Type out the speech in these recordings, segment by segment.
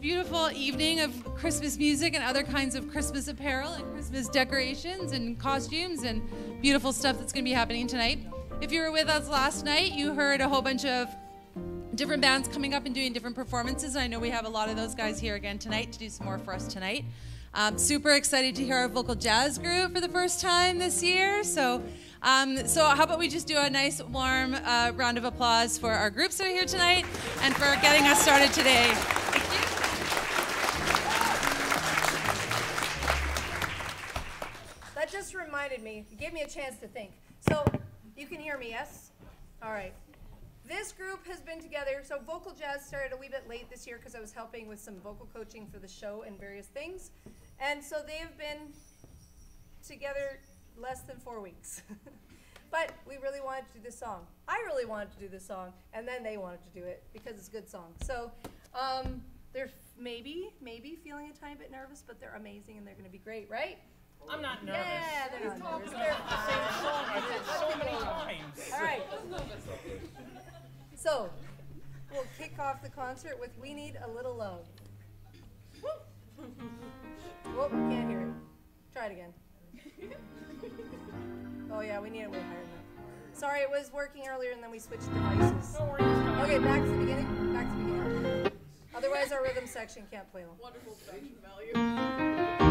beautiful evening of Christmas music and other kinds of Christmas apparel and Christmas decorations and costumes and beautiful stuff that's going to be happening tonight. If you were with us last night, you heard a whole bunch of different bands coming up and doing different performances. And I know we have a lot of those guys here again tonight to do some more for us tonight. Um, super excited to hear our vocal jazz group for the first time this year. So, um, so how about we just do a nice warm uh, round of applause for our groups that are here tonight and for getting us started today. Just me. It gave me a chance to think. So you can hear me, yes? All right. This group has been together. So vocal jazz started a wee bit late this year because I was helping with some vocal coaching for the show and various things. And so they have been together less than four weeks. but we really wanted to do this song. I really wanted to do this song, and then they wanted to do it because it's a good song. So um, they're maybe, maybe feeling a tiny bit nervous, but they're amazing and they're going to be great, right? I'm not nervous. Yeah, they're not nervous. They're Same song I did so many times. all right. So, we'll kick off the concert with "We Need a Little Love." Whoop, can't hear it. Try it again. Oh yeah, we need it way higher than that. Sorry, it was working earlier and then we switched devices. No worries. Okay, back to the beginning. Back to the beginning. Otherwise, our rhythm section can't play them. Wonderful production value.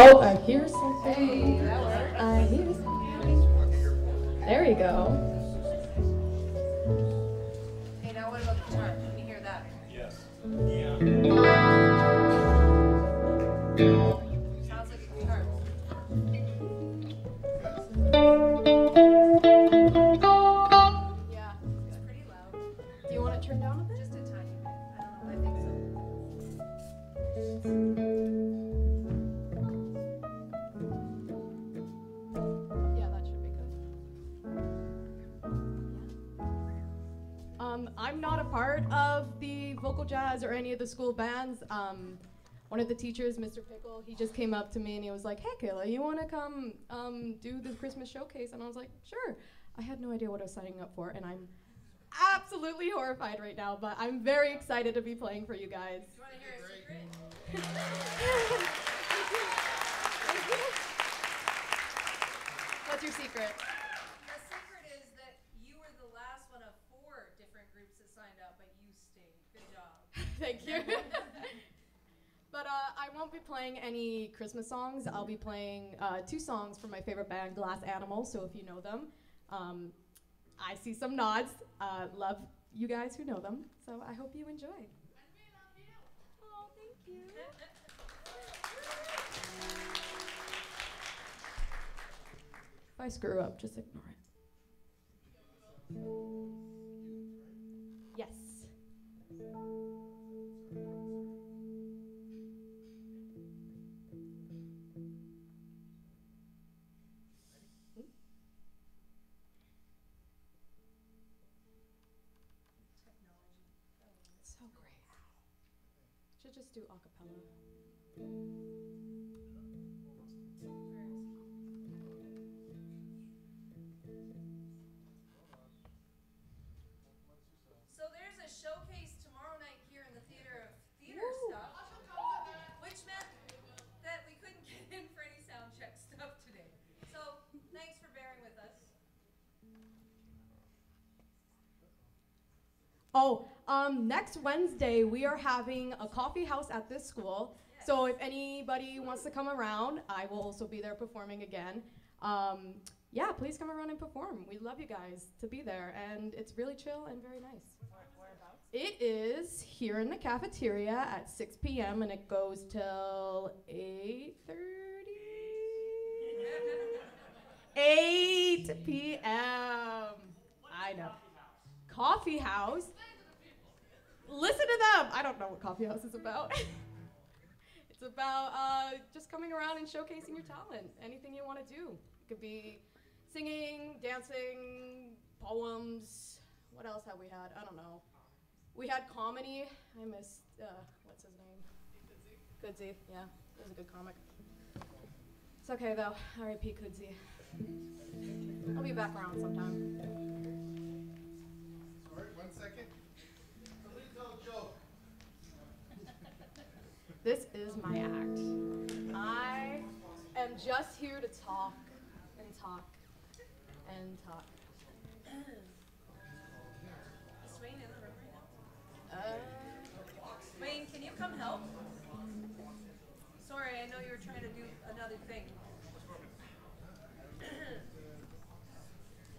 Oh, I hear something. School bands. Um, one of the teachers, Mr. Pickle, he just came up to me and he was like, "Hey, Kayla, you want to come um, do the Christmas showcase?" And I was like, "Sure." I had no idea what I was signing up for, and I'm absolutely horrified right now. But I'm very excited to be playing for you guys. You want to hear a secret? What's your secret? The secret is that you were the last one of four different groups that signed up, but you stayed. Good job. Thank you. but uh, I won't be playing any Christmas songs. I'll be playing uh, two songs from my favorite band, Glass Animal. So if you know them, um, I see some nods. Uh, love you guys who know them. So I hope you enjoy. Oh, thank you. If I screw up, just ignore it. Yes. Should just do acapella. So there's a showcase tomorrow night here in the Theater of Theater stuff, which meant that we couldn't get in for any sound check stuff today. So thanks for bearing with us. Oh, um, next Wednesday we are having a coffee house at this school. So if anybody wants to come around, I will also be there performing again. Um, yeah, please come around and perform. We love you guys to be there, and it's really chill and very nice. It is here in the cafeteria at 6 p.m. and it goes till 8:30. 8 p.m. I know. Coffee house. Listen to them. I don't know what coffee house is about. it's about uh, just coming around and showcasing your talent. Anything you want to do. It could be singing, dancing, poems. What else have we had? I don't know. We had comedy. I missed uh, what's his name? Goodsey. Yeah, it was a good comic. It's okay though. R.I.P. Goodsey. I'll be back around sometime. Sorry, one second. This is my act. I am just here to talk and talk and talk. Is Wayne in the room right now? Uh, Wayne, can you come help? Sorry, I know you were trying to do another thing.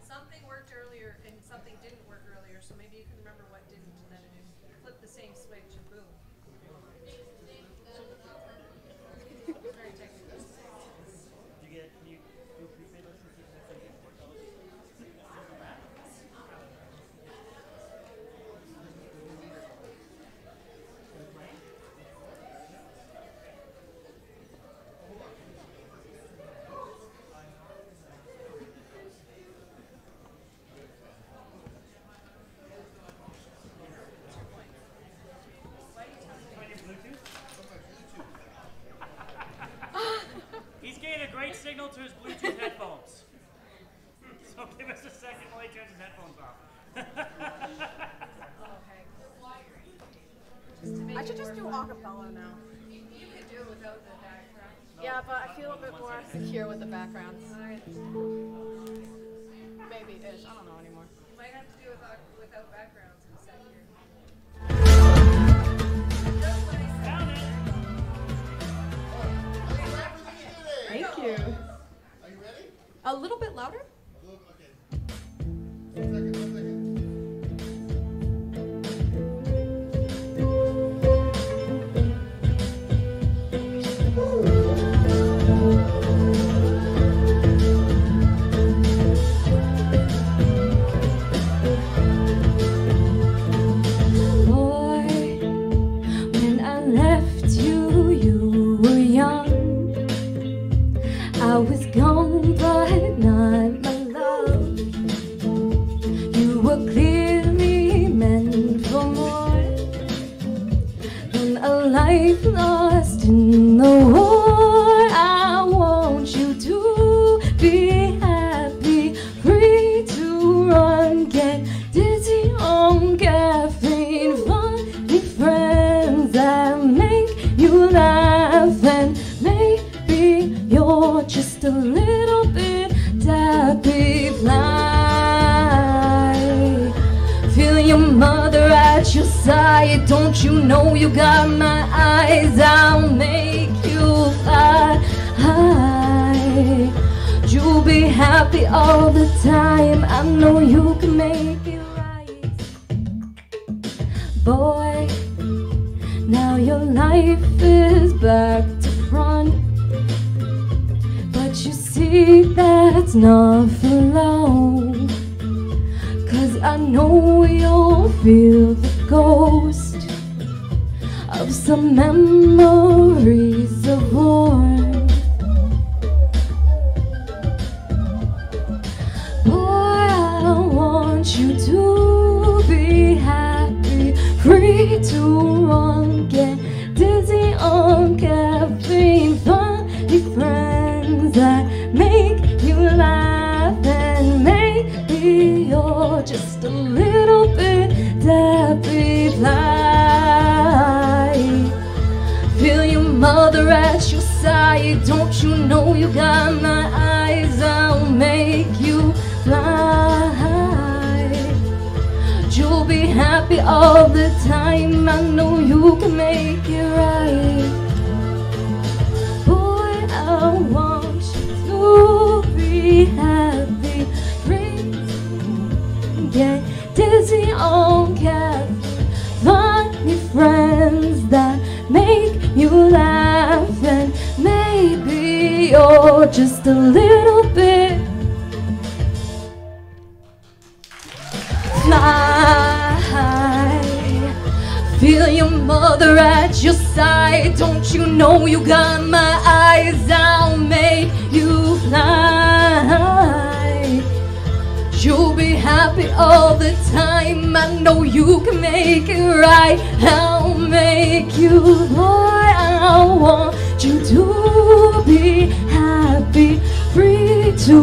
something worked earlier and something didn't work earlier, so maybe you can remember what didn't, and then it flip the same switch and boom. Very technical. You get, can you do a prepaid listen see if that's like four dollars? Why do you I should just do acapella now. You could do it without the background. Yeah, but I feel a bit more secure with the backgrounds. Maybe ish. I don't know anymore. You Might have to do it without, without backgrounds in a sec here. Thank you. Are you ready? A little bit louder. Laugh, and maybe you're just a little bit happy. Fly. Feel your mother at your side. Don't you know you got my eyes? I'll make you fly high. You'll be happy all the time. I know you can make back to front. But you see, that's not for long. Cause I know you'll feel the ghost of some memories just a little bit happy. Fly. Feel your mother at your side. Don't you know you got my eyes? I'll make you fly. You'll be happy all the time. I know you can make it right. You laugh, and maybe you're just a little bit fly. Feel your mother at your side. Don't you know you got my eyes? I'll make you fly. Happy all the time. I know you can make it right. I'll make you boy. I want you to be happy, free to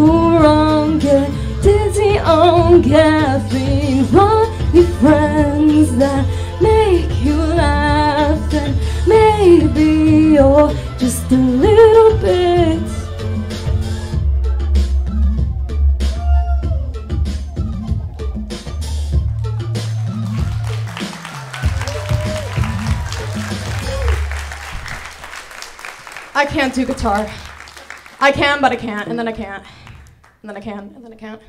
run, get dizzy on caffeine. Funny friends that make you laugh, and maybe you're just a little bit. I can't do guitar. I can, but I can't, and then I can't, and then I can, and then I can't.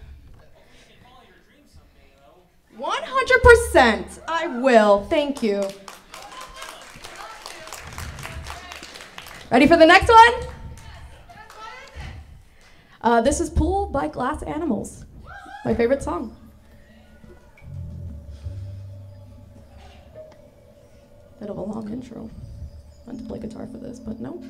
One hundred percent. I will. Thank you. Ready for the next one? Uh, this is Pool by Glass Animals. My favorite song. Bit of a long intro. I meant to play guitar for this, but no.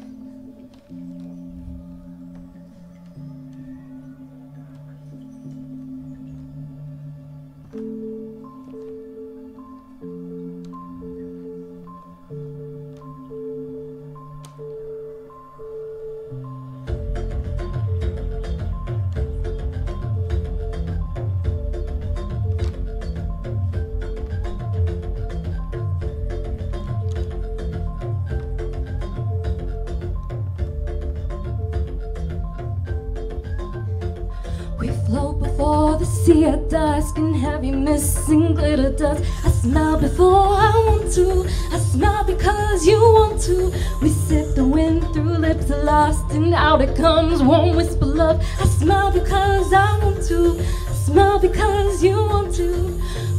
See at dusk and heavy missing glitter dust. I smile before I want to. I smile because you want to. We sip the wind through lips lost, and out it comes one whisper love. I smile because I want to. I smile because you want to.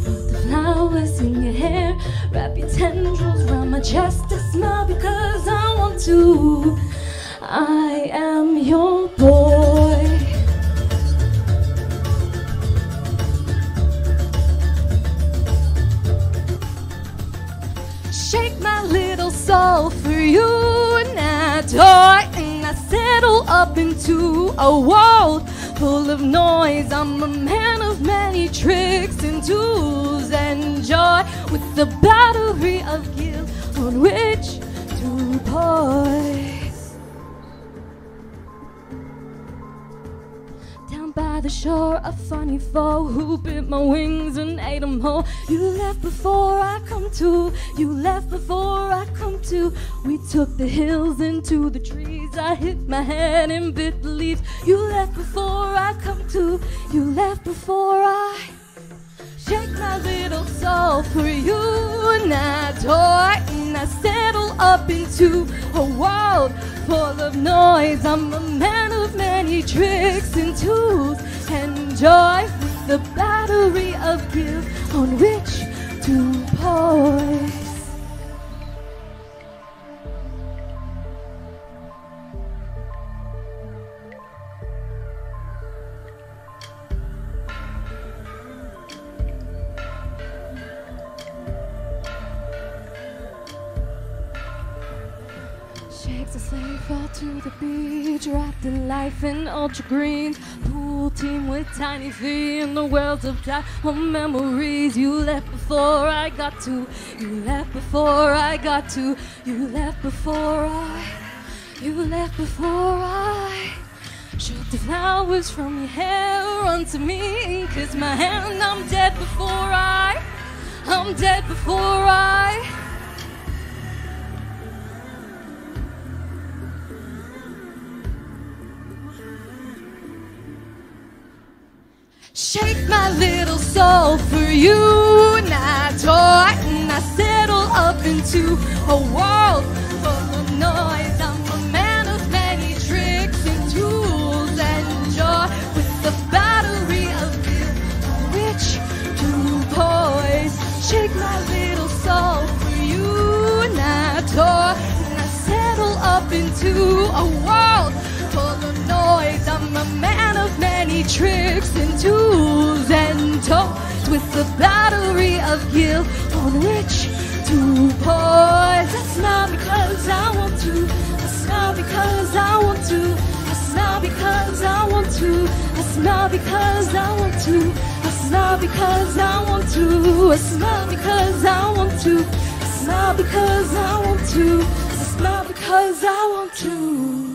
Put the flowers in your hair, wrap your tendrils around my chest. I smile because I want to. I am your boy. Up into a world full of noise. I'm a man of many tricks and tools and joy with the battery of guilt on which to poise. The shore, a funny foe who bit my wings and ate them whole. You left before I come to. You left before I come to. We took the hills into the trees. I hit my head and bit the leaves. You left before I come to. You left before I shake my little soul for you and I toy and I settle up into a world full of noise. I'm a man of many tricks and tools and joy the battery of guilt on which to poise. Life in ultra greens. Pool teem with tiny feet in the wells of time of memories. You left before I got to. You left before I got to. You left before I. You left before I. Shook the flowers from your hair onto me kissed my hand. I'm dead before I. I'm dead before I. Shake my little soul for you and I and I settle up into a world full of noise. I'm a man of many tricks and tools and joy with the battery of guilt which to poise. Shake my little soul for you and I and I settle up into a world noise. I'm a man of many tricks and tools and toys with the battery of guilt on which to poise. Not because I want to. That's not because I want to. That's not because I want to. That's not because I want to. That's not because I want to. It's not because I want to. It's not because I want to. It's not because I want to.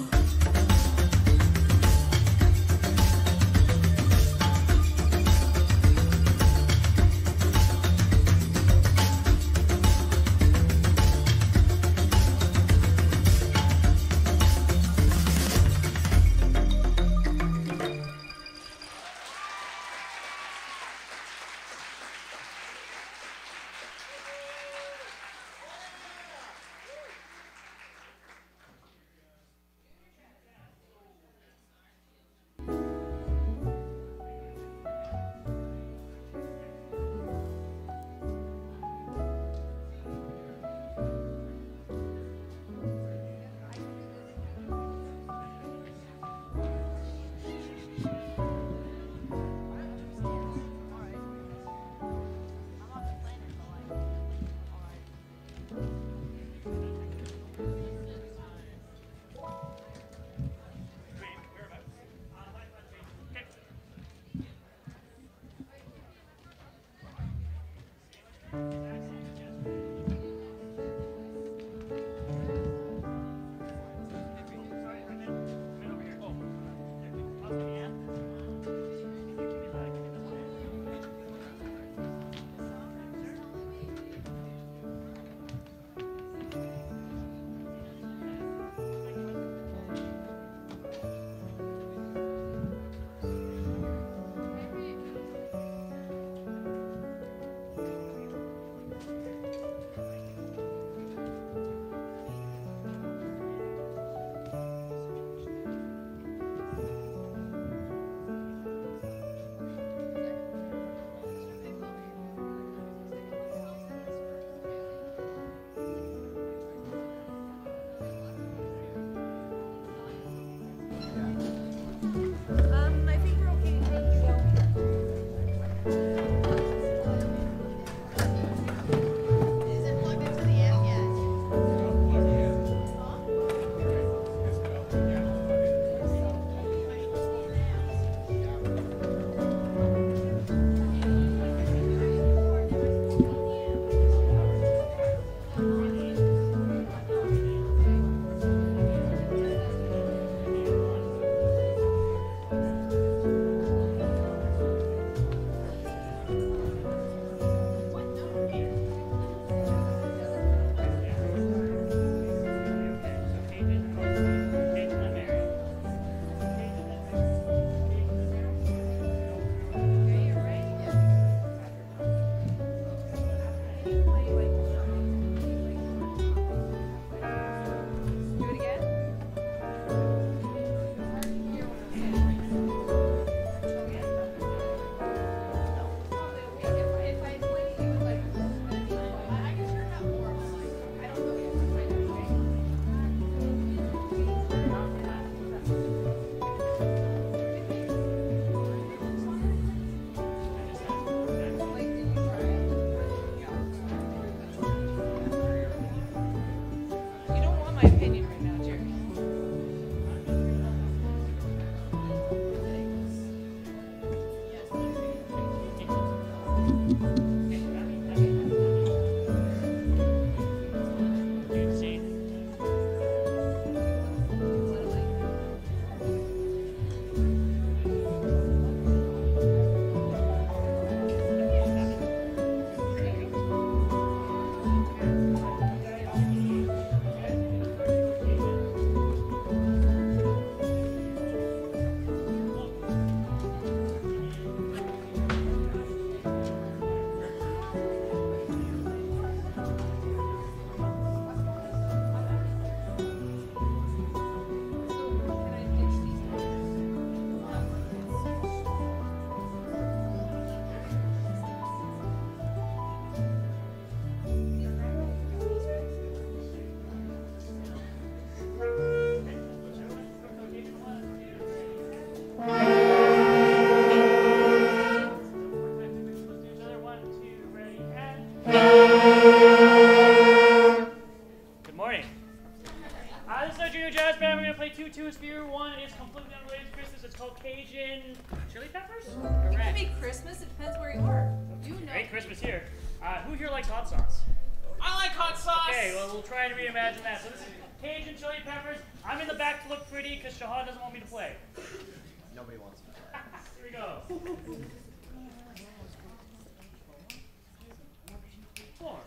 Who here likes hot sauce? I like hot sauce. Okay, well, we'll try and reimagine that. So this is Cajun chili peppers. I'm in the back to look pretty because Shahan doesn't want me to play. Nobody wants me. To play. Here we go. Four.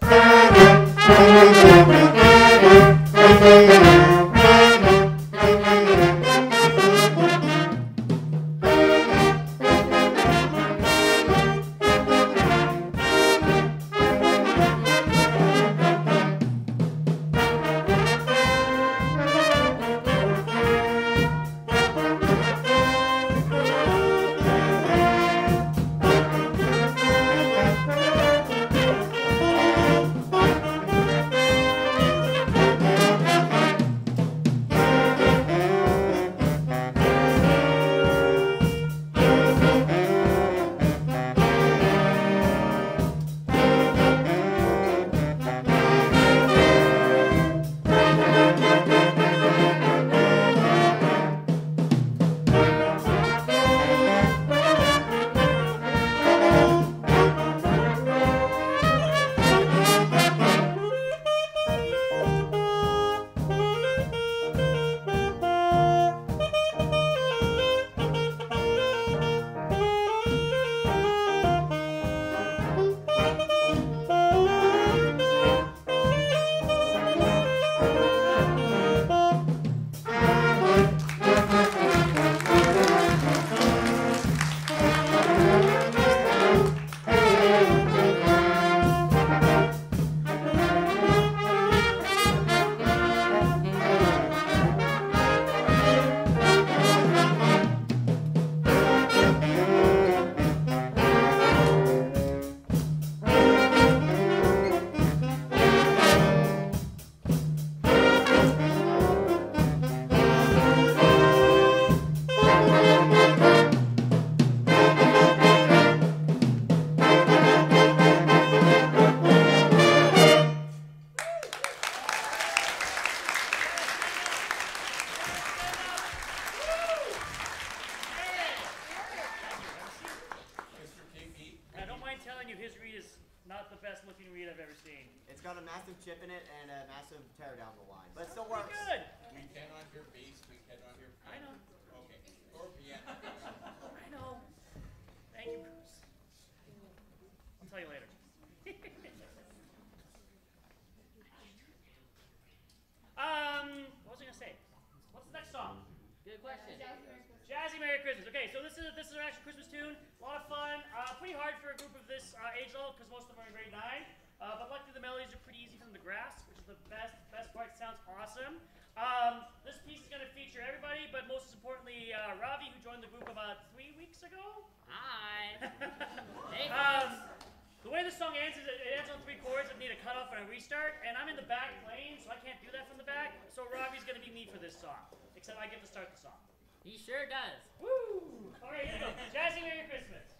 Pretty hard for a group of this uh, age level because most of them are in grade nine. Uh, but luckily the melodies are pretty easy from the grass, which is the best best part. Sounds awesome. Um, this piece is going to feature everybody, but most importantly, uh, Ravi, who joined the group about three weeks ago. Hi. Hey, um, the way the song ends is it it ends on three chords that need a cutoff and a restart, and I'm in the back playing, so I can't do that from the back. So Ravi's going to be me for this song, except I get to start the song. He sure does. Woo! All right, here we go. Jazzy Merry Christmas.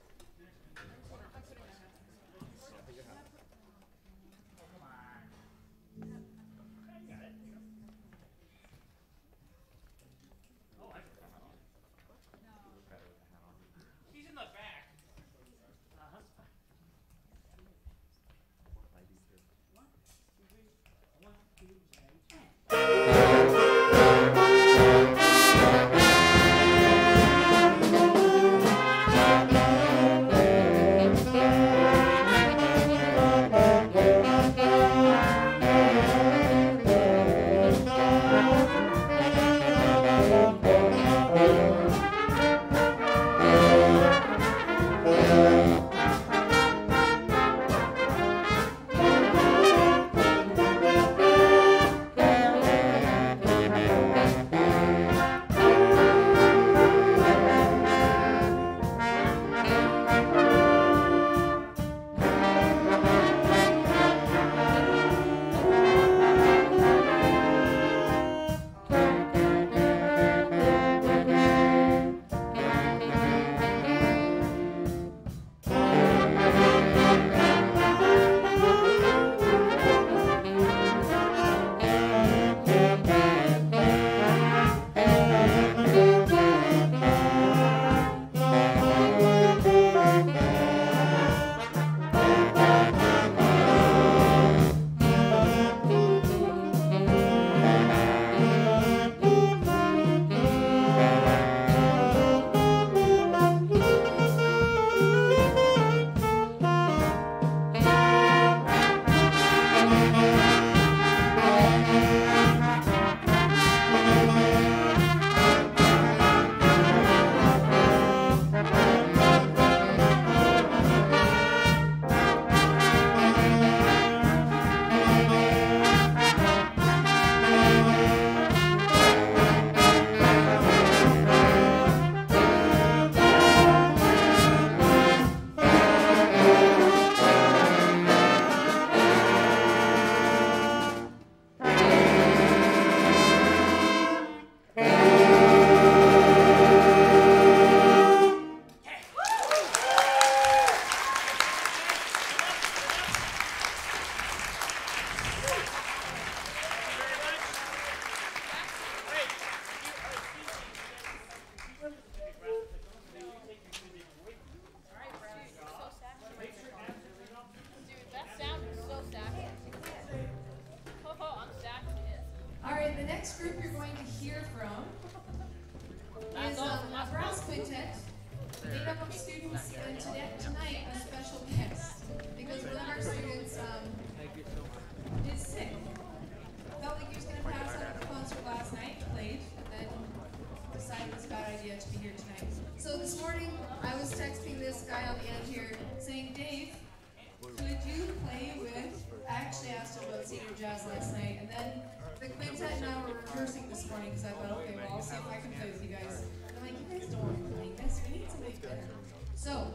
Need. So,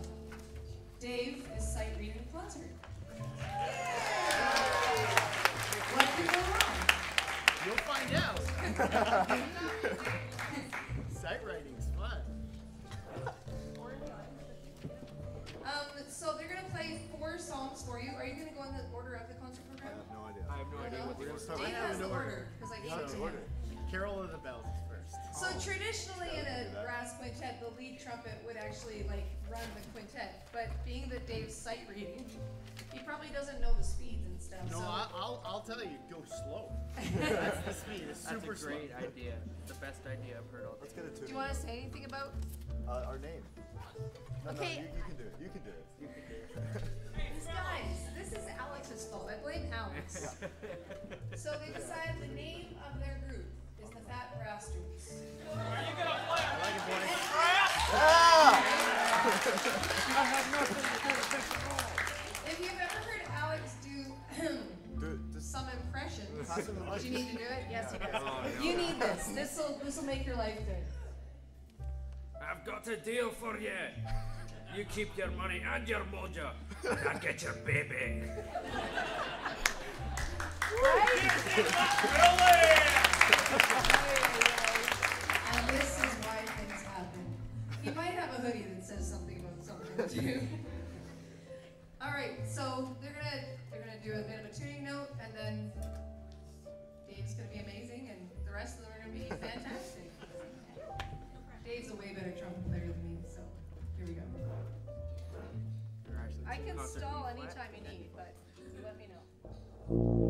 Dave is sight reading a concert. What could go wrong? You'll find out. Sight writing's fun. Um, so they're gonna play four songs for you. Are you gonna go in the order of the concert program? No idea. I have no idea what We're the gonna start Dave has the order because I gave it to him. Carol of the Bells is first. So traditionally in a brass quintet, the lead trumpet would actually like run the quintet. But being that Dave's sight reading, he probably doesn't know the speeds and stuff. No, so I, I'll, I'll tell you, go slow. That's the speed. It's That's super a great idea. The best idea I've heard all day. Let's get it to do you want to say anything about? uh, our name. No, Okay. No, you, you can do it. You can do it. You can do it. This guys, this is Alex's fault. I blame Alex. so they decided the name of their group is the Fat Brass Dukes. If you've ever heard Alex do do some impressions, pass him the mic. do you need to do it? Yes, he does. Oh, you need this. This will this will make your life good. I've got a deal for you. You keep your money and your mojo, and I'll get your baby. And this is why things happen. You might have a hoodie that says something about something too. All right, so they're gonna they're gonna do a bit of a tuning note, and then Dave's gonna be amazing, and the rest of them are gonna be fantastic. Dave's a way better trumpet player than me, so here we go. I can stall anytime you need, but let me know.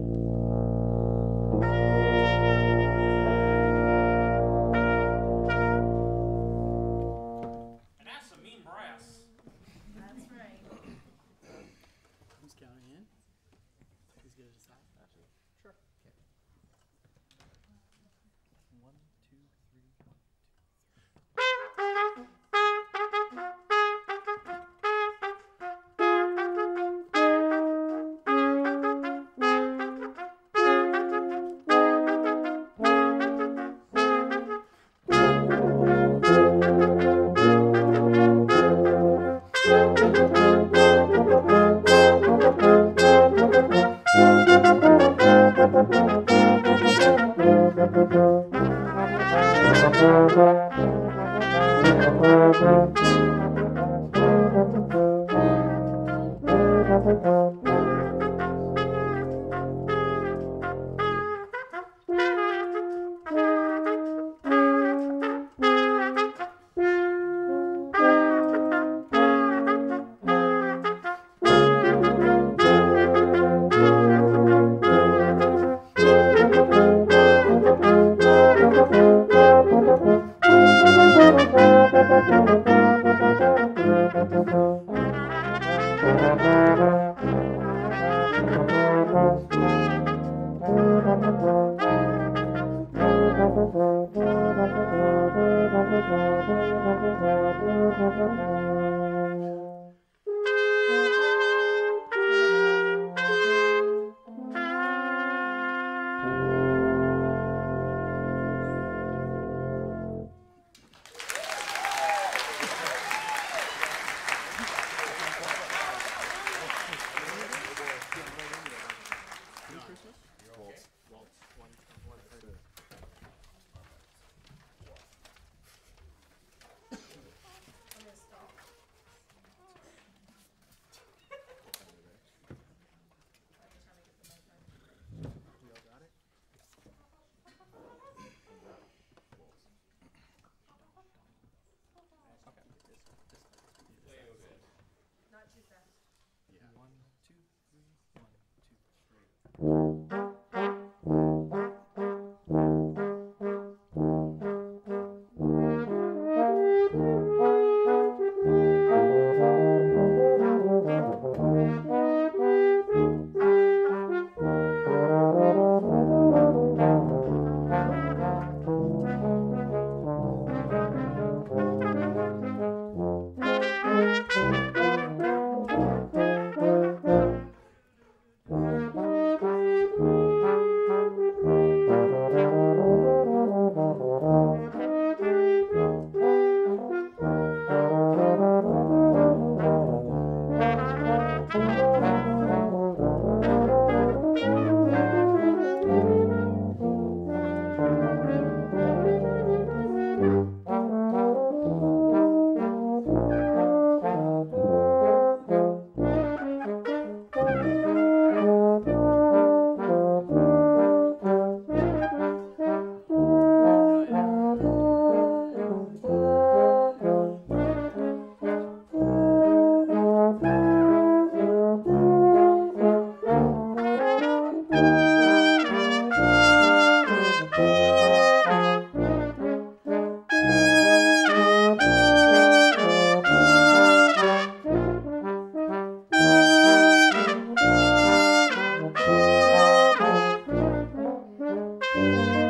Música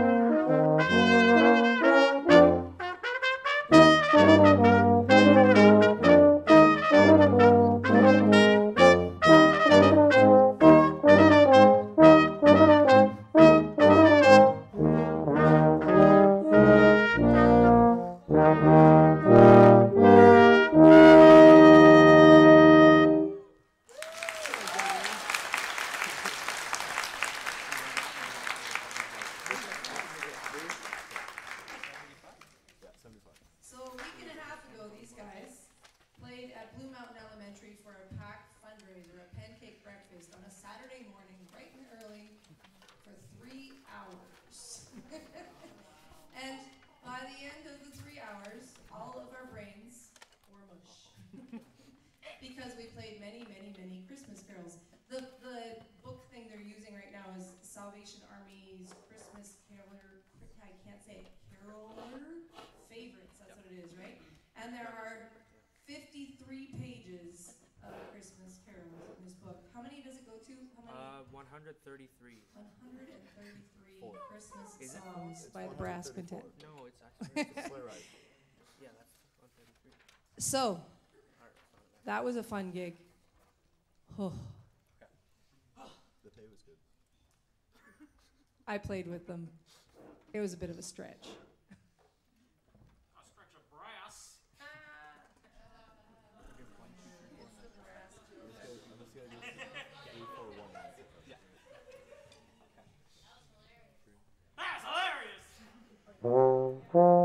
133. Four. Christmas songs by the brass quintet. No, it's actually. Play right. yeah, that's 133. So, that. was a fun gig. Oh. The pay was good. I played with them. It was a bit of a stretch. Mm-hmm.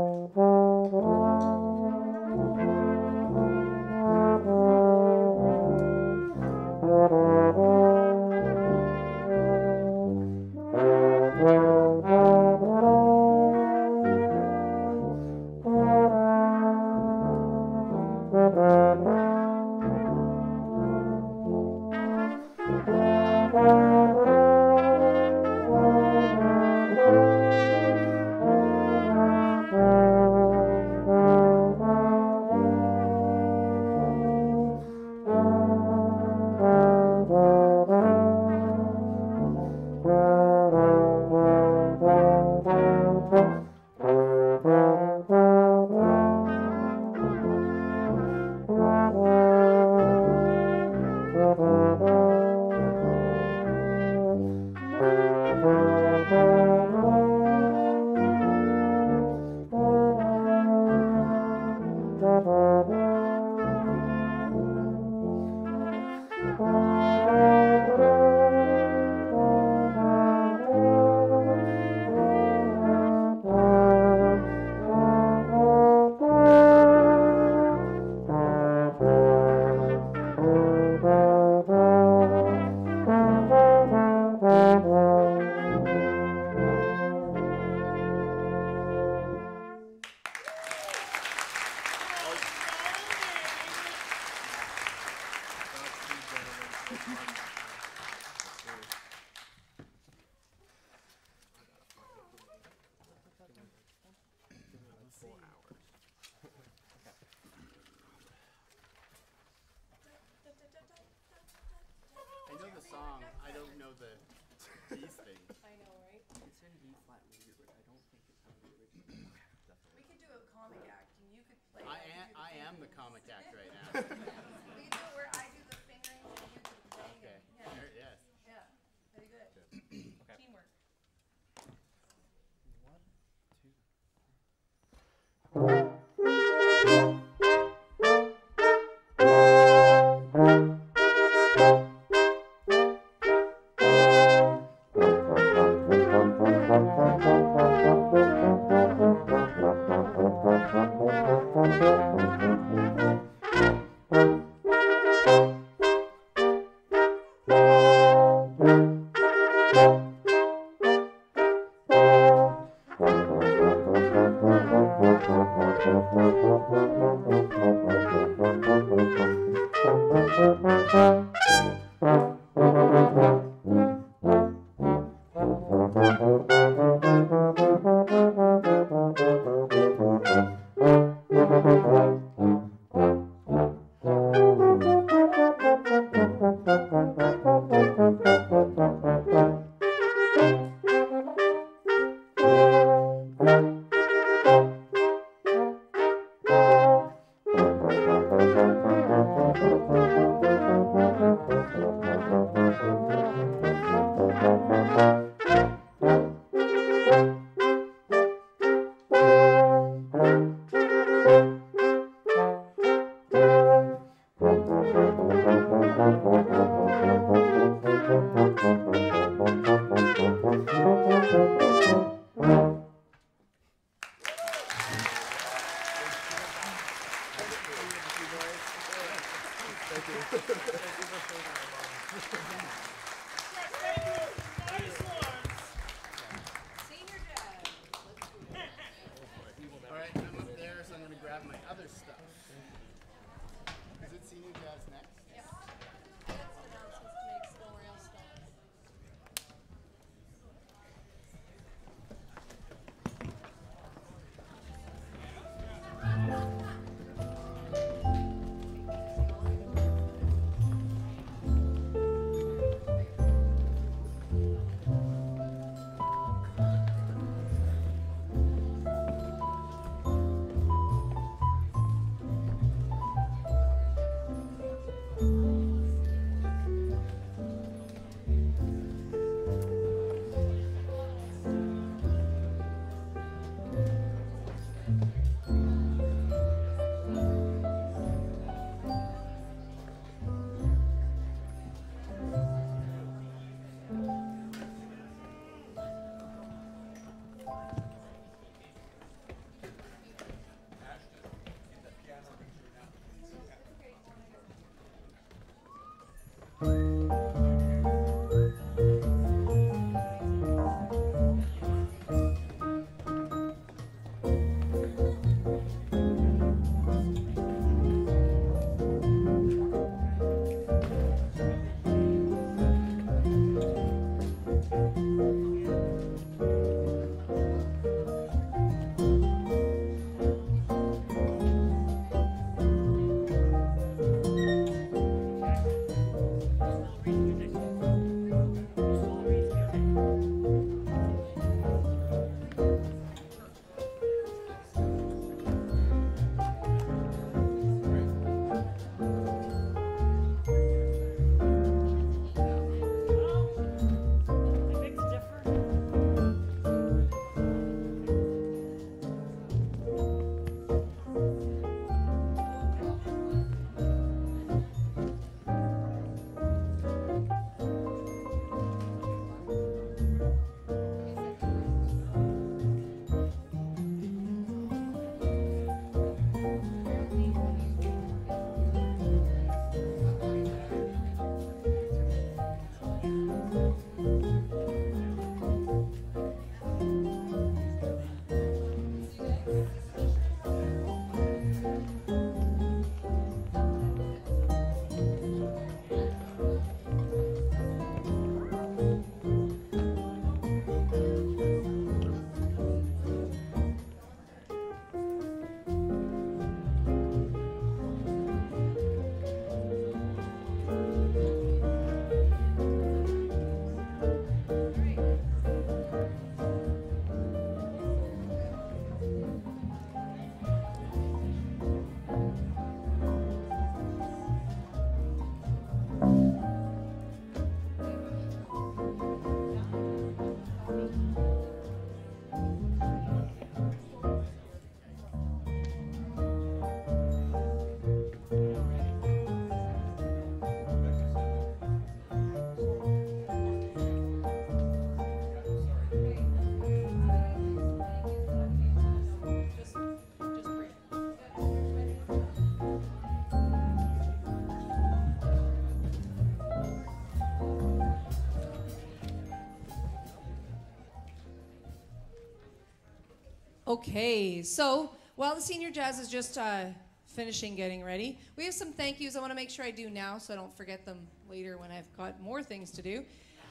Okay, so while the senior jazz is just uh, finishing getting ready, we have some thank yous I want to make sure I do now so I don't forget them later when I've got more things to do.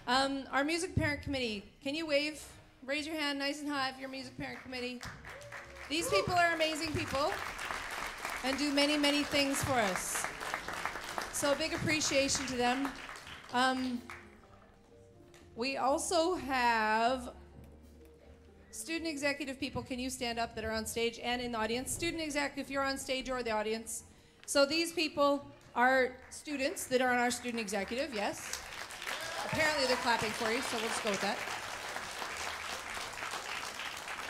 Um, our music parent committee, can you wave? Raise your hand nice and high if you're music parent committee. These people are amazing people and do many, many things for us. So big appreciation to them. Um, we also have student executive people. Can you stand up that are on stage and in the audience? Student exec, if you're on stage or the audience. So these people are students that are on our student executive. Yes. Apparently they're clapping for you, so we'll just go with that.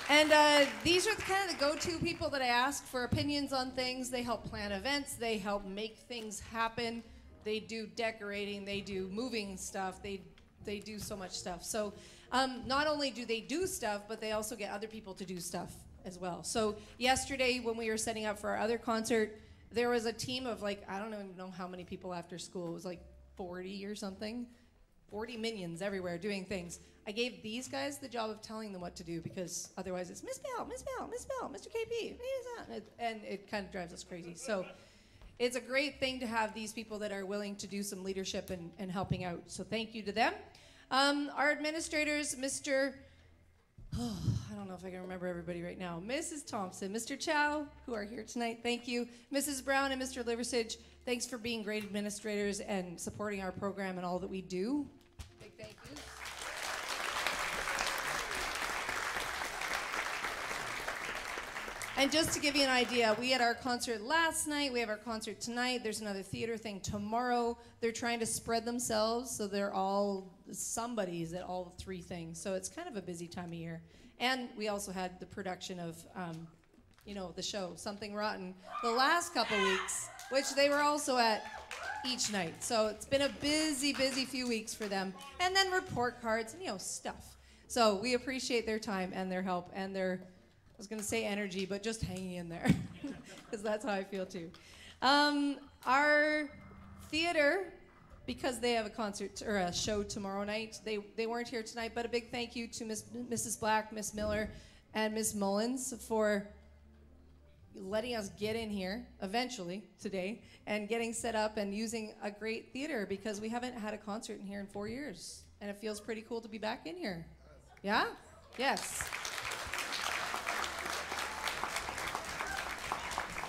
And uh, these are the, kind of the go-to people that I ask for opinions on things. They help plan events. They help make things happen. They do decorating. They do moving stuff. They they do so much stuff. So um, not only do they do stuff, but they also get other people to do stuff as well. So yesterday when we were setting up for our other concert, there was a team of like I don't even know how many people after school. It was like 40 or something. 40 minions everywhere doing things. I gave these guys the job of telling them what to do because otherwise it's Miss Bell, Miss Bell, Miss Bell, Mr. KP, and it, and it kind of drives us crazy. So it's a great thing to have these people that are willing to do some leadership and, and helping out. So thank you to them. Um, our administrators, Mr. Oh, I don't know if I can remember everybody right now. Mrs. Thompson, Mr. Chow, who are here tonight, thank you. Mrs. Brown and Mr. Liversidge, thanks for being great administrators and supporting our program and all that we do. Big thank you. And just to give you an idea, we had our concert last night, we have our concert tonight, there's another theater thing tomorrow. They're trying to spread themselves, so they're all somebody's at all three things. So it's kind of a busy time of year. And we also had the production of, um, you know, the show, Something Rotten, the last couple weeks, which they were also at each night. So it's been a busy, busy few weeks for them. And then report cards and, you know, stuff. So we appreciate their time and their help and their I was going to say energy, but just hanging in there, because that's how I feel too. Um, our theater, because they have a concert or a show tomorrow night, they, they weren't here tonight, but a big thank you to Miss, Mrs. Black, Miss Miller, and Miss Mullins for letting us get in here eventually today and getting set up and using a great theater because we haven't had a concert in here in four years. And it feels pretty cool to be back in here. Yeah? Yes.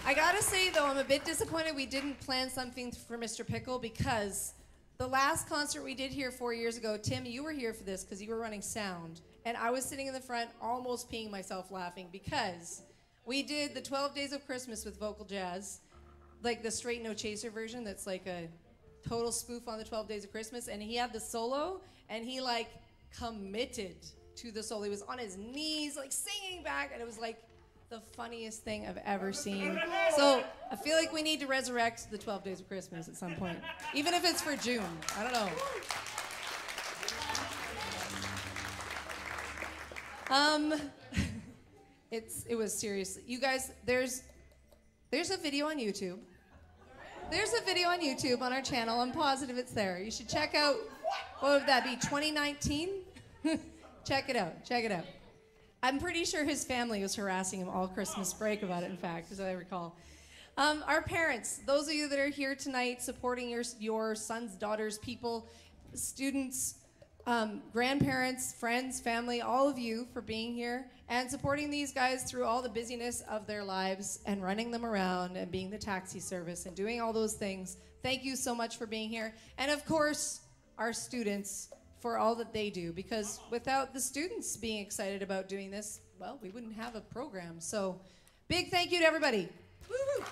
I gotta say though, I'm a bit disappointed we didn't plan something for Mr. Pickle because the last concert we did here four years ago, Tim, you were here for this because you were running sound, and I was sitting in the front almost peeing myself laughing because we did the 12 Days of Christmas with vocal jazz, like the straight no chaser version that's like a total spoof on the 12 Days of Christmas, and he had the solo, and he like committed to the solo. He was on his knees, like singing back, and it was like the funniest thing I've ever seen. So I feel like we need to resurrect the 12 Days of Christmas at some point, even if it's for June. I don't know. Um, it's it was seriously. You guys, there's there's a video on YouTube. There's a video on YouTube on our channel. I'm positive it's there. You should check out. What would that be? 2019. check it out. Check it out. I'm pretty sure his family was harassing him all Christmas break about it, in fact, as I recall. Um, our parents, those of you that are here tonight supporting your, your sons, daughters, people, students, um, grandparents, friends, family, all of you for being here and supporting these guys through all the busyness of their lives and running them around and being the taxi service and doing all those things. Thank you so much for being here. And of course, our students for all that they do because without the students being excited about doing this, well, we wouldn't have a program. So, big thank you to everybody. Woo-hoo.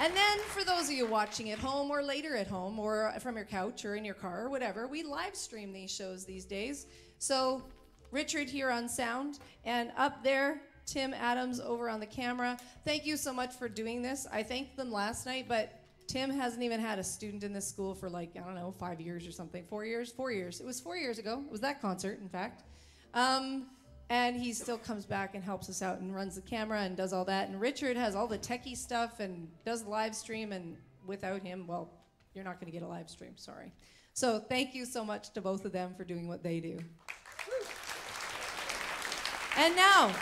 And then for those of you watching at home or later at home or from your couch or in your car or whatever, we live stream these shows these days. So Richard here on sound and up there Tim Adams over on the camera. Thank you so much for doing this. I thanked them last night, but Tim hasn't even had a student in this school for like, I don't know, five years or something. Four years? Four years. It was four years ago. It was that concert, in fact. Um, and he still comes back and helps us out and runs the camera and does all that. And Richard has all the techie stuff and does live stream. And without him, well, you're not going to get a live stream. Sorry. So thank you so much to both of them for doing what they do. And now,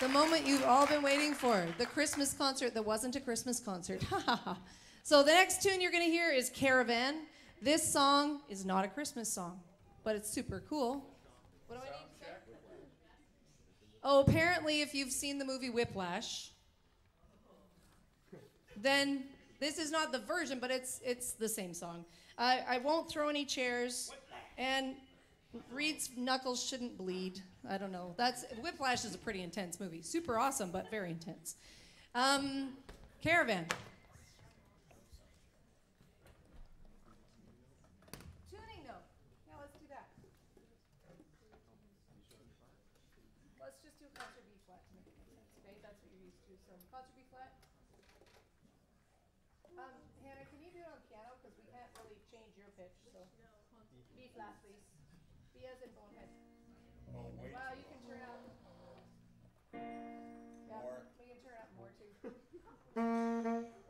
the moment you've all been waiting for the Christmas concert that wasn't a Christmas concert. So the next tune you're going to hear is Caravan. This song is not a Christmas song, but it's super cool. What do I need? Oh, apparently, if you've seen the movie Whiplash, then this is not the version, but it's it's the same song. I I won't throw any chairs, and Reed's knuckles shouldn't bleed. I don't know. That's Whiplash is a pretty intense movie. Super awesome, but very intense. Um, Caravan. Música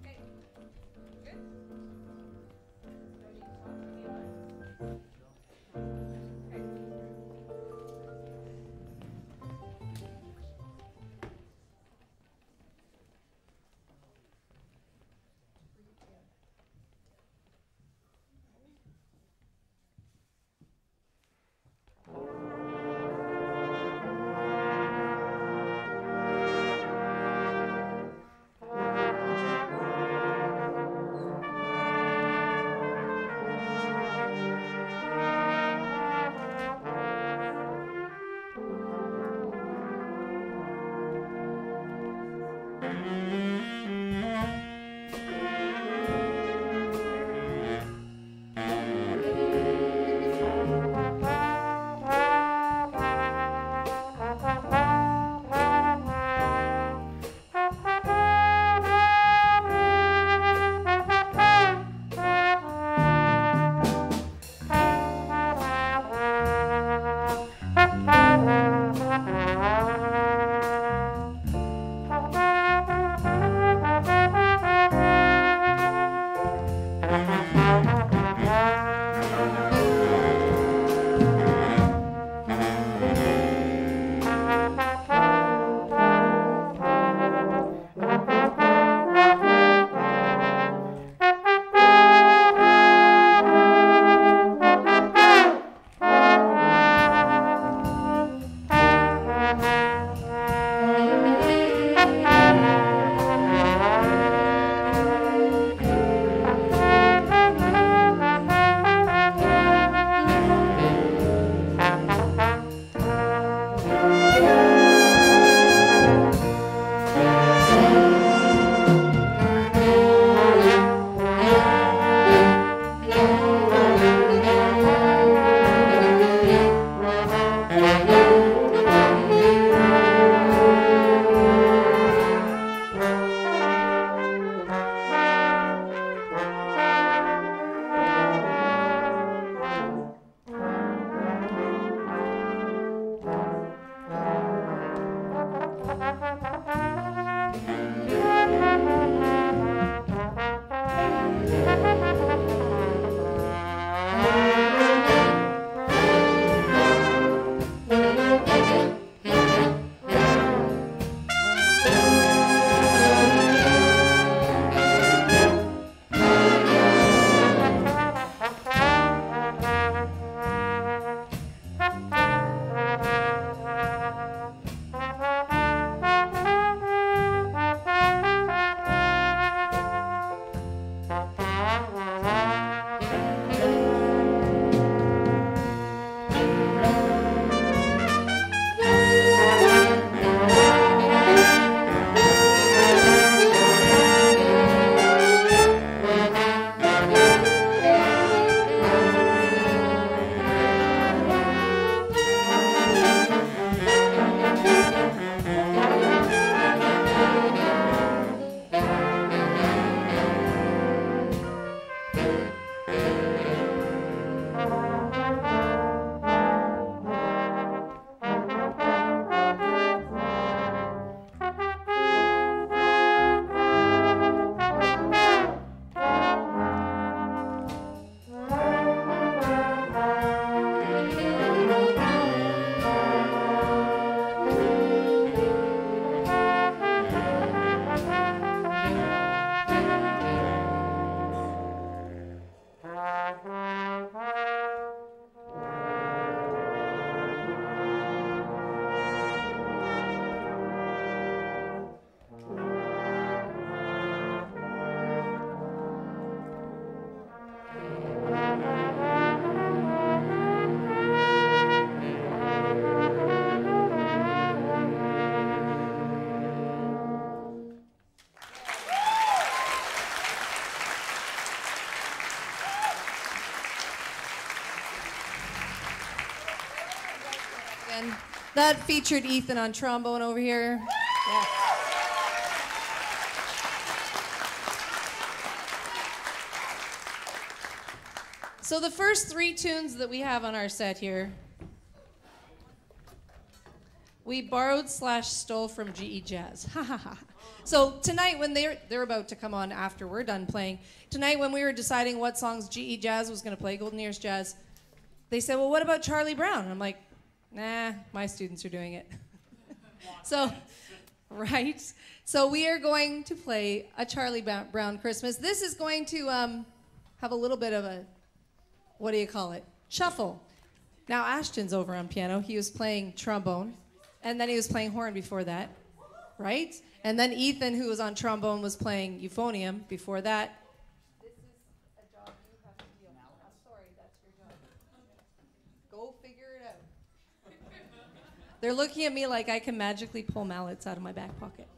Okay. Good. Featured Ethan on trombone over here. Yeah. So the first three tunes that we have on our set here, we borrowed slash stole from GE Jazz. Ha ha ha. So tonight, when they're they're about to come on after we're done playing, tonight when we were deciding what songs GE Jazz was going to play, Golden Ears Jazz, they said, "Well, what about Charlie Brown?" And I'm like, "Nah, my students are doing it." so, right. So we are going to play a Charlie Brown Christmas. This is going to um, have a little bit of a what do you call it? Shuffle. Now Ashton's over on piano. He was playing trombone, and then he was playing horn before that, right? And then Ethan, who was on trombone, was playing euphonium before that. This is a job you have to deal with. I'm sorry, that's your job. Go figure it out. They're looking at me like I can magically pull mallets out of my back pocket.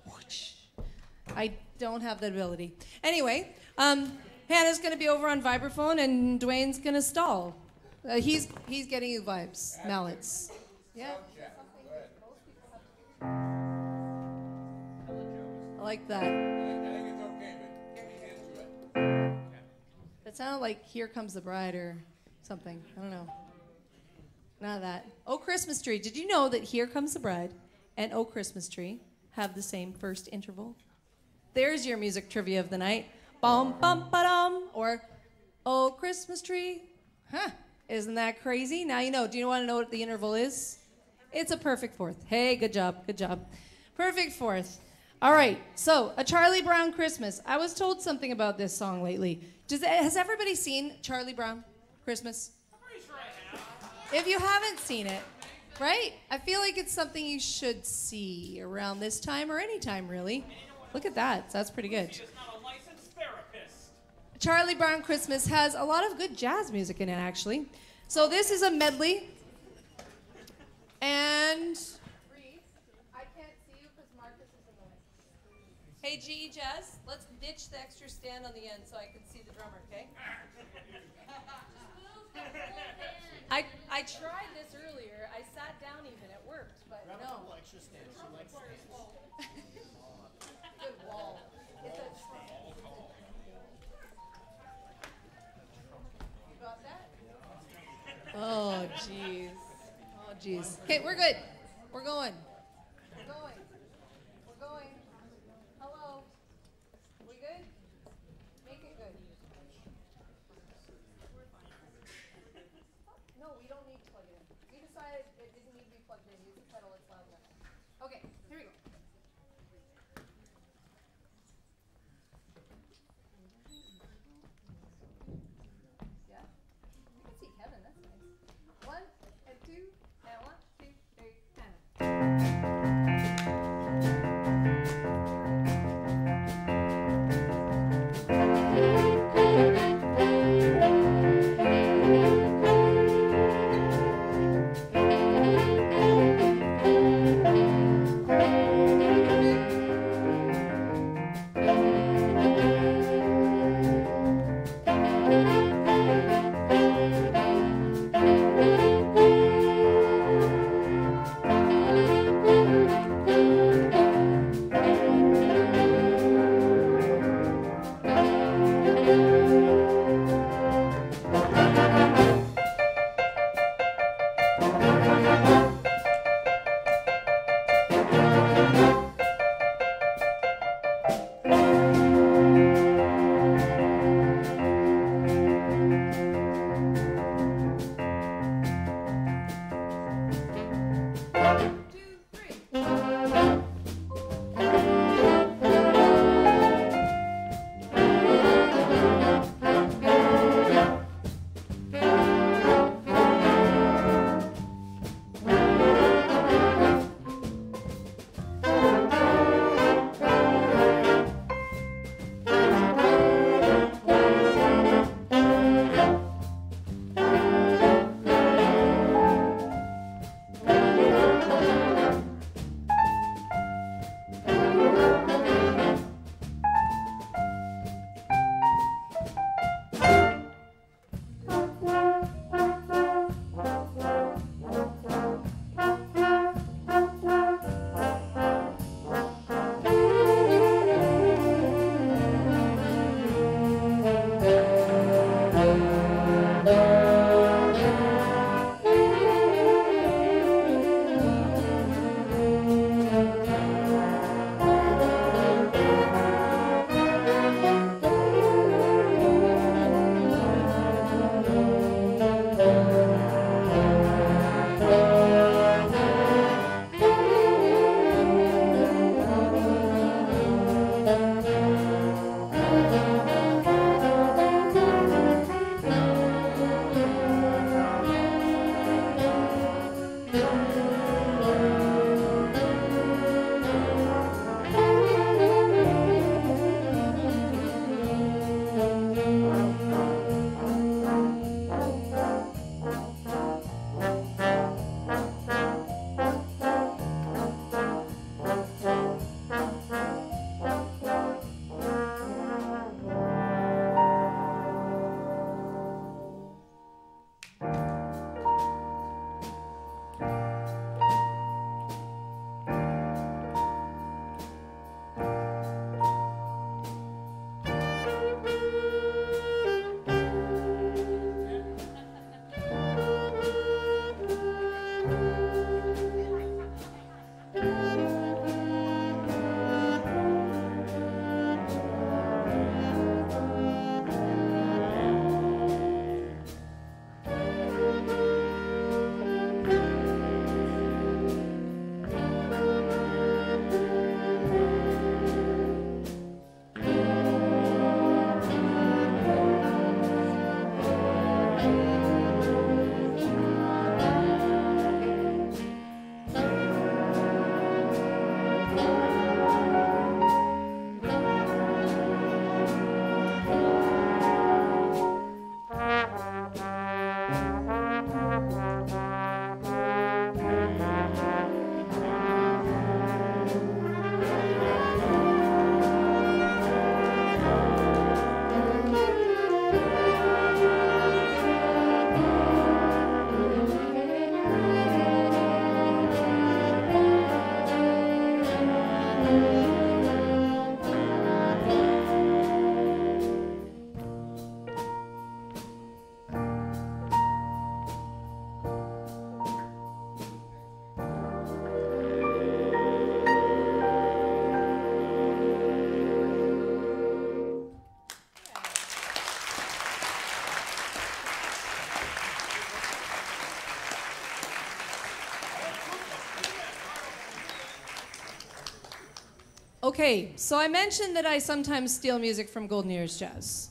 I don't have that ability. Anyway, um, Hannah's going to be over on vibraphone, and Dwayne's going to stall. Uh, he's he's getting you vibes, mallets. Yeah. I like that. That sounded like "Here Comes the Bride" or something. I don't know. Of that. Oh Christmas Tree. Did you know that "Here Comes the Bride" and "Oh Christmas Tree" have the same first interval? There's your music trivia of the night. Bum bum ba dum or "Oh Christmas Tree." Huh? Isn't that crazy? Now you know. Do you want to know what the interval is? It's a perfect fourth. Hey, good job. Good job. Perfect fourth. All right. So, a Charlie Brown Christmas. I was told something about this song lately. Does has everybody seen Charlie Brown Christmas? If you haven't seen it, right? I feel like it's something you should see around this time or any time, really. Look at that. That's pretty good. Charlie Brown Christmas has a lot of good jazz music in it, actually. So this is a medley. And. I can't see you because Marcus is in the way. Hey, G, Jess, let's ditch the extra stand on the end so I can see the drummer, okay? I, I tried this earlier. I sat down even. It worked, but no. extra stand. She likes Good wall. It's a You got that? Oh, jeez. Oh, jeez. Okay, we're good. We're going. Okay, so I mentioned that I sometimes steal music from Golden Ears Jazz.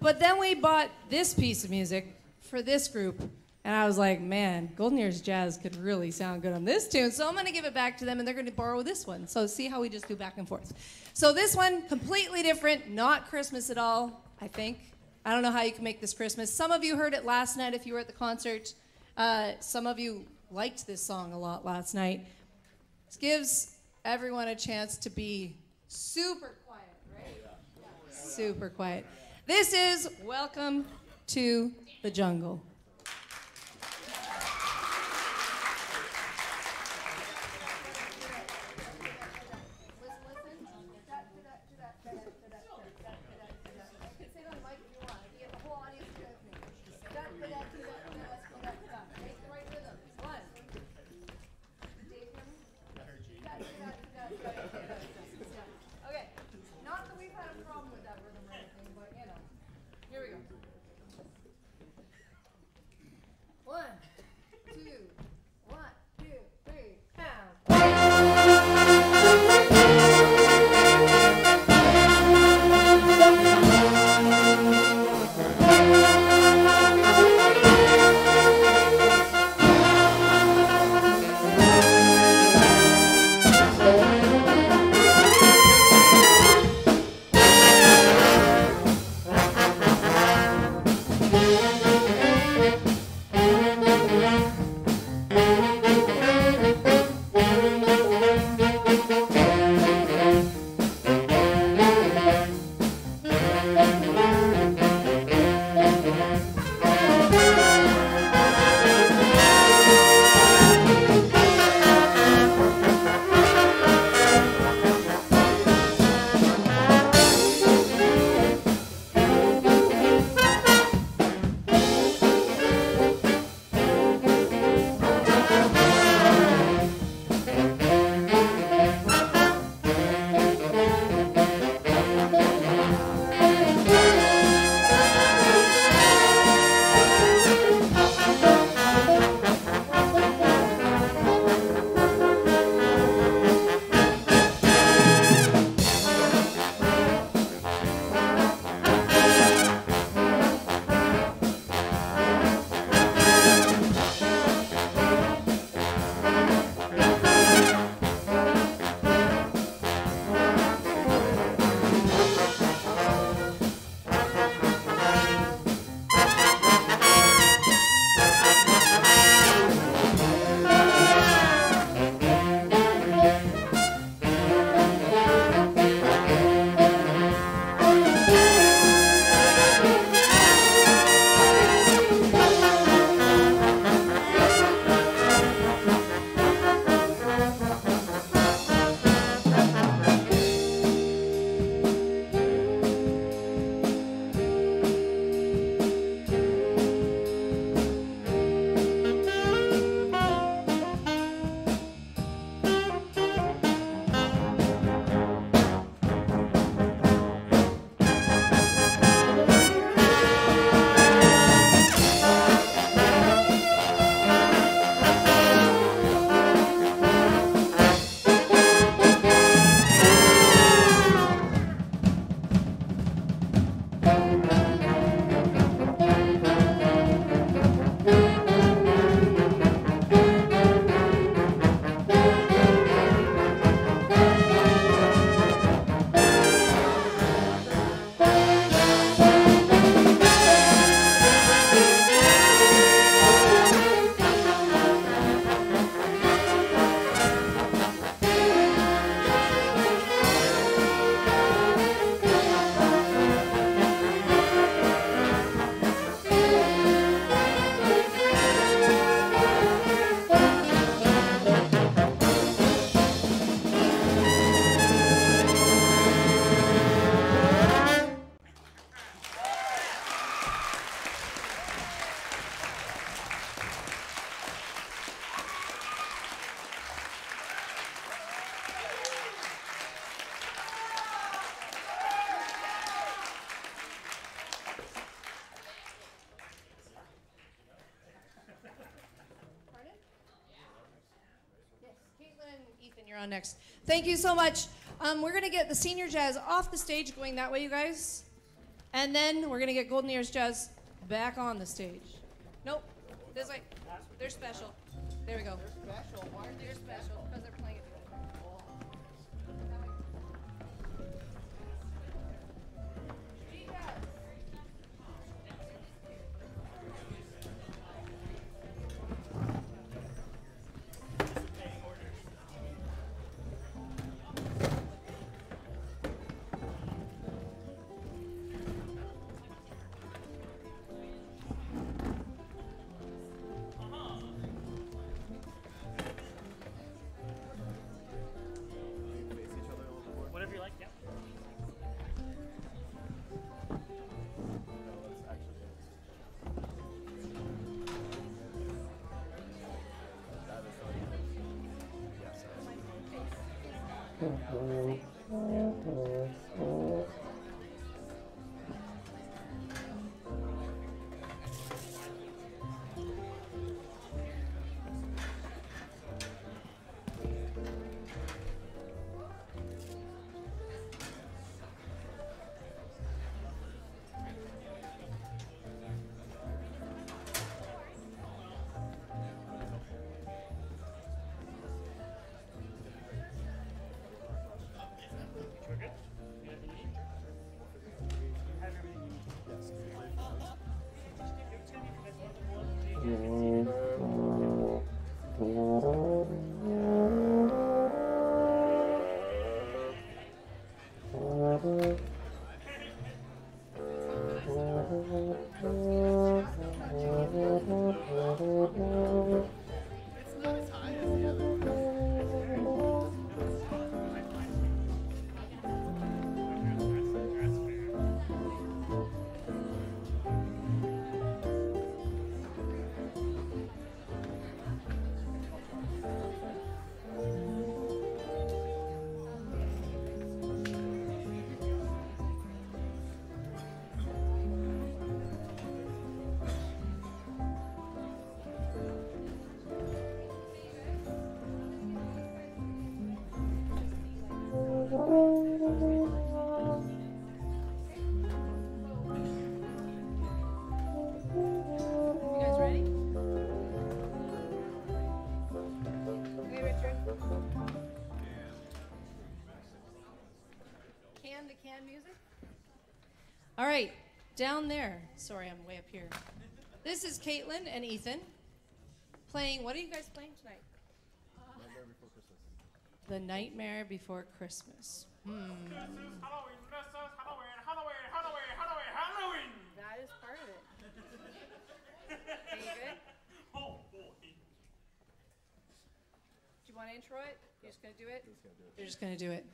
But then we bought this piece of music for this group, and I was like, man, Golden Ears Jazz could really sound good on this tune. So I'm to give it back to them, and they're to borrow this one. So see how we just do back and forth. So this one, completely different, not Christmas at all, I think. I don't know how you can make this Christmas. Some of you heard it last night if you were at the concert. Uh, some of you liked this song a lot last night. This gives everyone a chance to be super quiet, right? Oh, super quiet. This is Welcome to the Jungle. On next. Thank you so much. Um, we're gonna get the senior jazz off the stage, going that way, you guys, and then we're gonna get Golden Ears Jazz back on the stage. Nope, this way. They're special. There we go. They're special. Why are they special? Down there. Sorry, I'm way up here. This is Caitlin and Ethan playing. What are you guys playing tonight? Nightmare Before Christmas. The Nightmare Before Christmas. Hmm. That is part of it. Are you good? Oh boy. Do you want to intro it? You're just gonna do it? Just gonna do it. You're just gonna do it.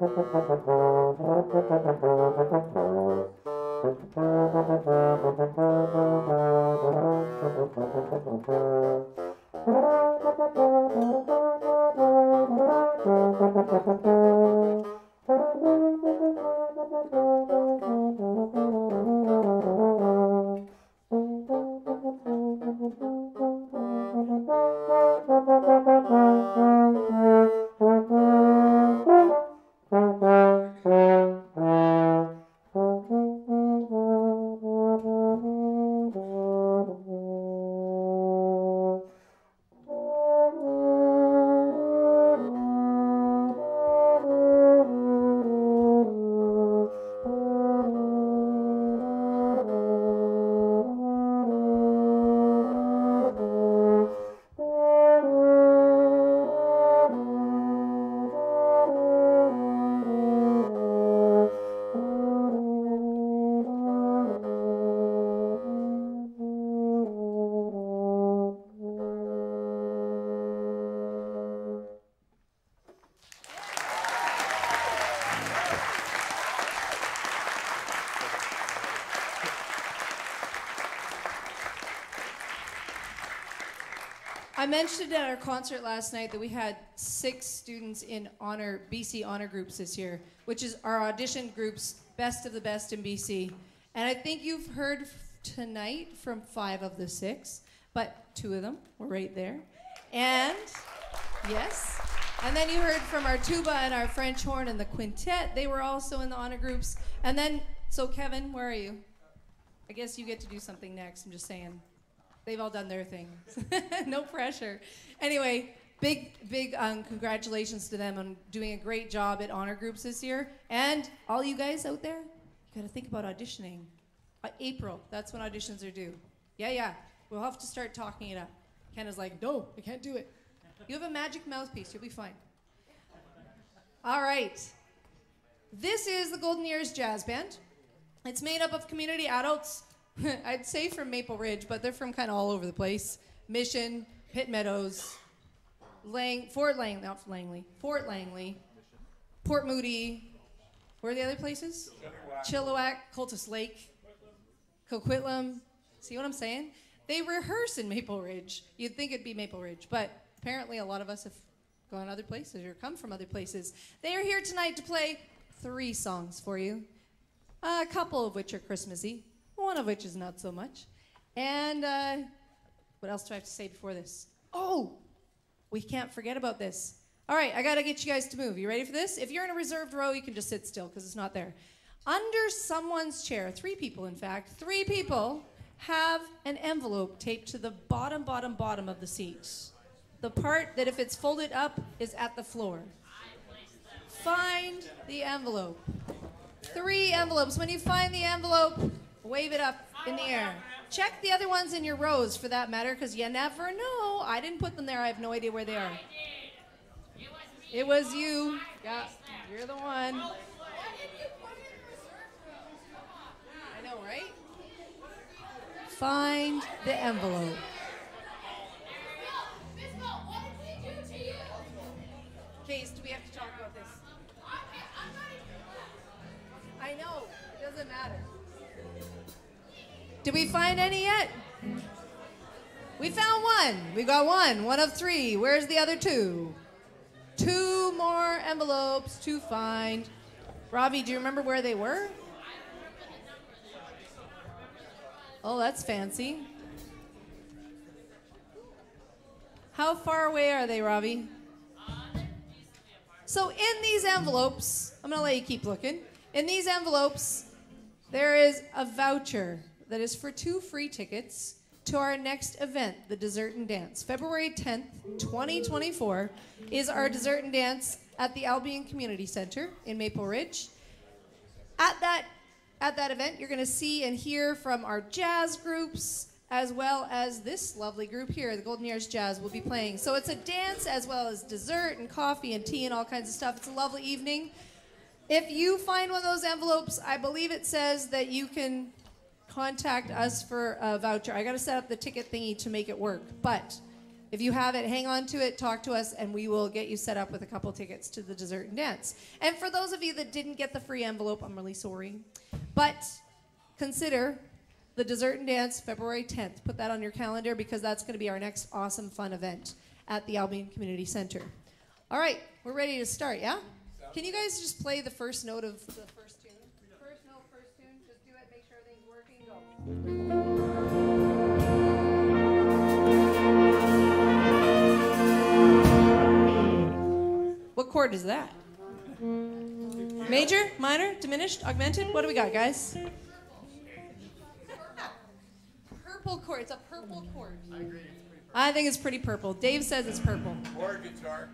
Thank you. Mentioned at our concert last night that we had six students in honor BC honor groups this year, which is our audition groups, best of the best in BC. And I think you've heard tonight from five of the six, but two of them were right there. And yes, and then you heard from our tuba and our French horn and the quintet. They were also in the honor groups. And then, so Kevin, where are you? I guess you get to do something next. I'm just saying. They've all done their thing. no pressure. Anyway, big, big um, congratulations to them on doing a great job at honor groups this year. And all you guys out there, you got to think about auditioning. Uh, April, that's when auditions are due. Yeah, yeah. We'll have to start talking it up. Ken is like, no, I can't do it. You have a magic mouthpiece. You'll be fine. All right. This is the Golden Ears Jazz Band. It's made up of community adults. I'd say from Maple Ridge, but they're from kind of all over the place. Mission, Pitt Meadows, Lang, Fort Lang, not Langley, Fort Langley, Port Moody. Where are the other places? Chilliwack, Cultus Lake, Coquitlam. See what I'm saying? They rehearse in Maple Ridge. You'd think it'd be Maple Ridge, but apparently a lot of us have gone other places or come from other places. They are here tonight to play three songs for you, a couple of which are Christmassy, one of which is not so much. And uh, what else do I have to say before this? Oh, we can't forget about this. All right, I gotta get you guys to move. You ready for this? If you're in a reserved row, you can just sit still because it's not there. Under someone's chair, three people in fact, three people have an envelope taped to the bottom, bottom, bottom of the seat. The part that, if it's folded up, is at the floor. Find the envelope. Three envelopes. When you find the envelope, wave it up in the air. Check the other ones in your rows for that matter, because you never know. I didn't put them there. I have no idea where they are. It was you. Yeah, you're the one. I know, right? Find the envelope. Case, do we have to talk about this? I know, it doesn't matter. Did we find any yet? We found one. We got one. One of three. Where's the other two? Two more envelopes to find. Robbie, do you remember where they were? Oh, that's fancy. How far away are they, Robbie? So, in these envelopes, I'm going to let you keep looking. In these envelopes, there is a voucher that is for two free tickets to our next event, the Dessert and Dance. February 10th, 2024, is our Dessert and Dance at the Albion Community Center in Maple Ridge. At that at that event, you're going to see and hear from our jazz groups as well as this lovely group here, the Golden Ears Jazz, will be playing. So it's a dance as well as dessert and coffee and tea and all kinds of stuff. It's a lovely evening. If you find one of those envelopes, I believe it says that you can contact us for a voucher. I got to set up the ticket thingy to make it work. But if you have it, hang on to it, talk to us, and we will get you set up with a couple tickets to the dessert and dance. And for those of you that didn't get the free envelope, I'm really sorry. But consider the dessert and dance February 10th. Put that on your calendar because that's going to be our next awesome fun event at the Albion Community Center. All right, we're ready to start, yeah? Can you guys just play the first note of the first note, first tune, just do it, make sure everything's working, go. What chord is that? Major, minor, diminished, augmented? What do we got, guys? Purple chord. It's a purple chord. I agree. I think it's pretty purple. Dave says it's purple. Or guitar.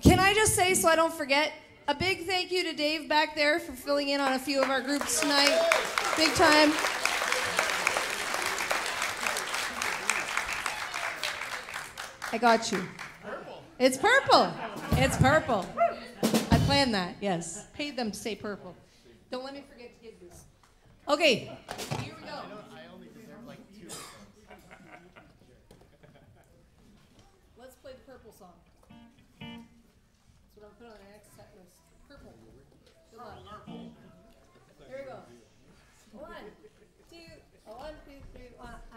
Can I just say, so I don't forget, a big thank you to Dave back there for filling in on a few of our groups tonight. Big time. I got you. Purple. It's purple. It's purple. I planned that, yes. Paid them to say purple. Don't let me forget to give this. Okay, here we go.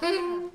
Ding.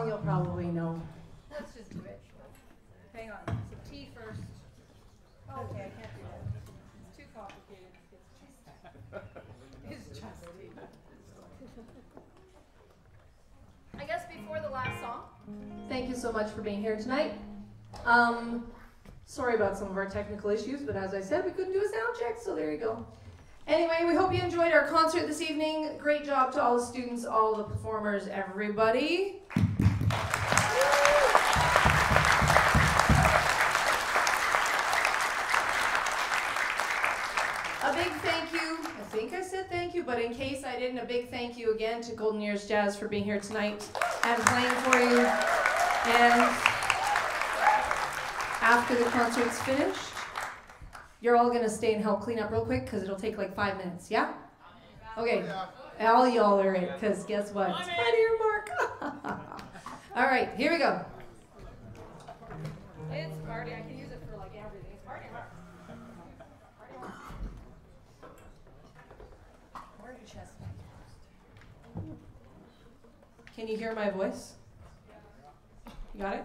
Song you'll probably know. Let's just do it. Hang on. So T first. Okay, I can't do that. It's too complicated. It's just T. I guess before the last song. Thank you so much for being here tonight. Um, sorry about some of our technical issues, but as I said, we couldn't do a sound check, so there you go. Anyway, we hope you enjoyed our concert this evening. Great job to all the students, all the performers, everybody. A big thank you. I think I said thank you, but in case I didn't, a big thank you again to Golden Ears Jazz for being here tonight and playing for you. And after the concert's finished, you're all gonna stay and help clean up real quick because it'll take like five minutes, yeah? Okay, all y'all are it because guess what? It's mark. all right, here we go. It's party. I can use it for like everything. It's party mark. Party mark. Where's? Can you hear my voice? You got it?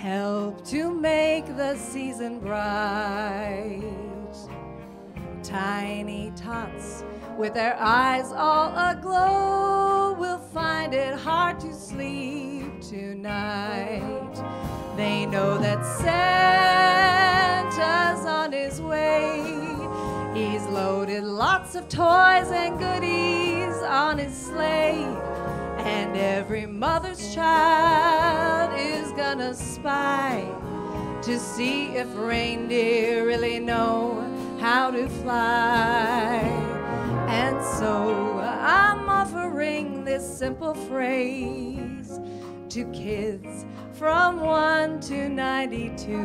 help to make the season bright. Tiny tots with their eyes all aglow will find it hard to sleep tonight. They know that Santa's on his way. He's loaded lots of toys and goodies on his sleigh. And every mother's child is gonna spy to see if reindeer really know how to fly. And so I'm offering this simple phrase to kids from 1 to 92.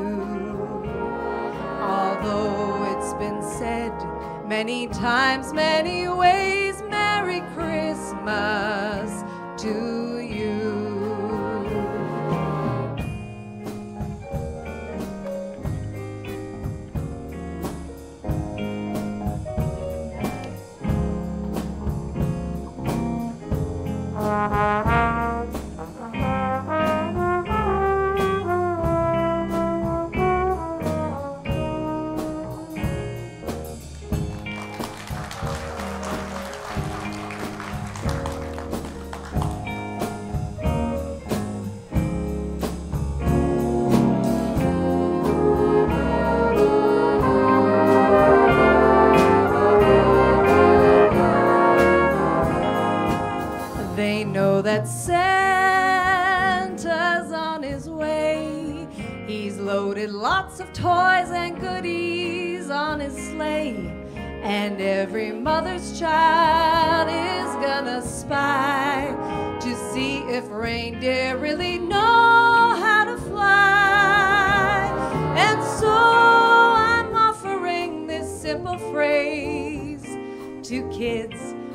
Although it's been said many times, many ways, Merry Christmas to you. Know that Santa's on his way. He's loaded lots of toys and goodies on his sleigh. And every mother's child is gonna spy to see if reindeer really know how to fly. And so I'm offering this simple phrase to kids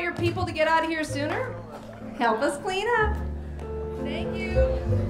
want your people to get out of here sooner? Help us clean up. Thank you.